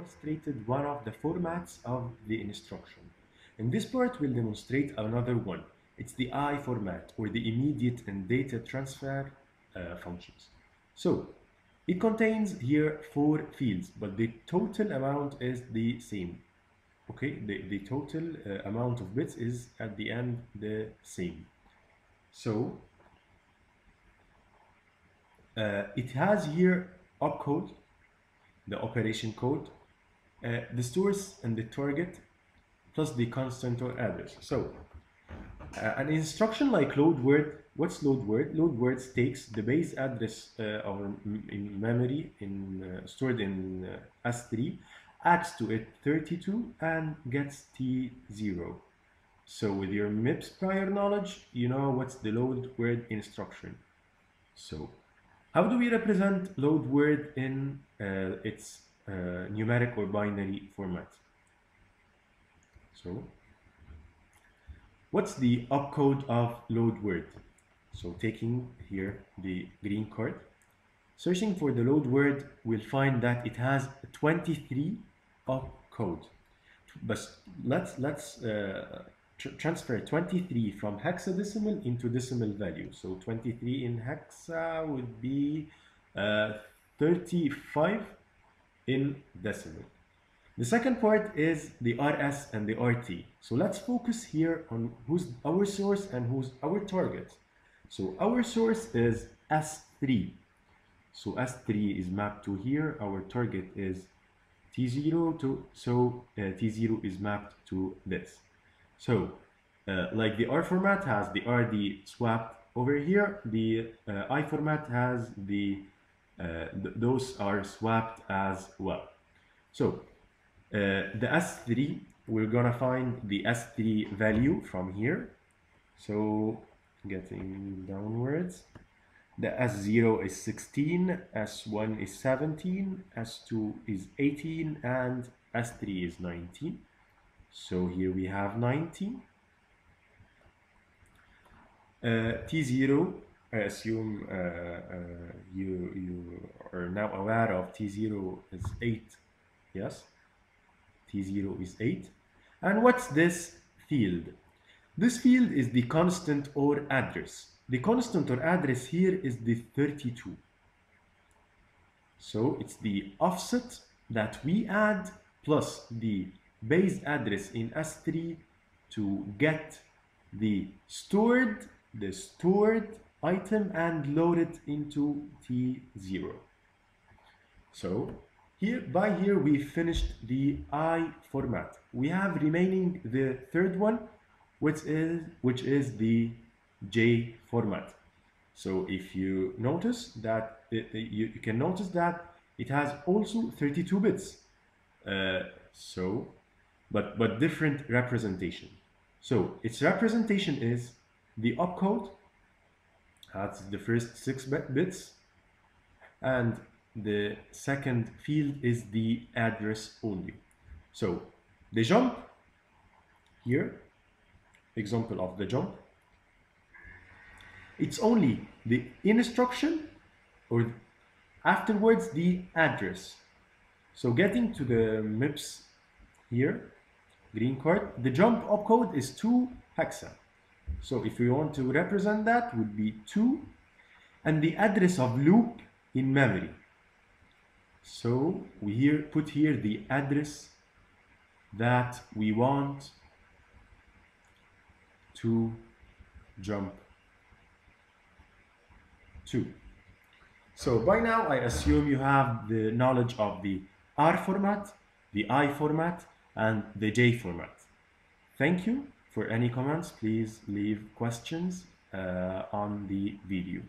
demonstrated one of the formats of the instruction. In this part, we'll demonstrate another one. It's the I format or the immediate and data transfer uh, functions. So it contains here four fields, but the total amount is the same. Okay, the, the total uh, amount of bits is at the end the same. So uh, it has here opcode, the operation code, uh, the source and the target, plus the constant or address. So uh, an instruction like load word, what's load word? Load words takes the base address uh, or in memory in uh, stored in uh, S3, adds to it 32 and gets T0. So with your MIPS prior knowledge, you know what's the load word instruction. So how do we represent load word in uh, its numeric or binary format? So, what's the opcode of load word? So taking here the green card, searching for the load word, we'll find that it has 23 opcode. But let's let's uh, tr transfer 23 from hexadecimal into decimal value. So 23 in hexa would be uh, 35 in decimal. The second part is the RS and the RT. So let's focus here on who's our source and who's our target. So our source is S3. So S3 is mapped to here. Our target is T0 to, so uh, T0 is mapped to this. So, uh, like the R format has the RD swapped over here, the uh, I format has the, th those are swapped as well. So, uh, the S3, we're gonna find the S3 value from here. So, getting downwards. The S0 is 16, S1 is 17, S2 is 18, and S3 is 19. So here we have 19. Uh, T0, I assume uh, uh, you, you are now aware of T0 is 8. Yes, T0 is 8. And what's this field? This field is the constant or address. The constant or address here is the 32. So it's the offset that we add plus the base address in S3 to get the stored the stored item and load it into T0. So here by here we finished the I format. We have remaining the third one which is which is the J format. So if you notice that it, you, you, can notice that it has also 32 bits. Uh, so but, but different representation. So its representation is the opcode, that's the first six bits, and the second field is the address only. So the jump here, example of the jump, it's only the instruction or afterwards the address. So getting to the MIPS here, green card. The jump opcode is 2 hexa. So if we want to represent that would be 2 and the address of loop in memory. So we here put here the address that we want to jump to. So by now I assume you have the knowledge of the R format, the I format, and the J format. Thank you. For any comments, please leave questions uh, on the video.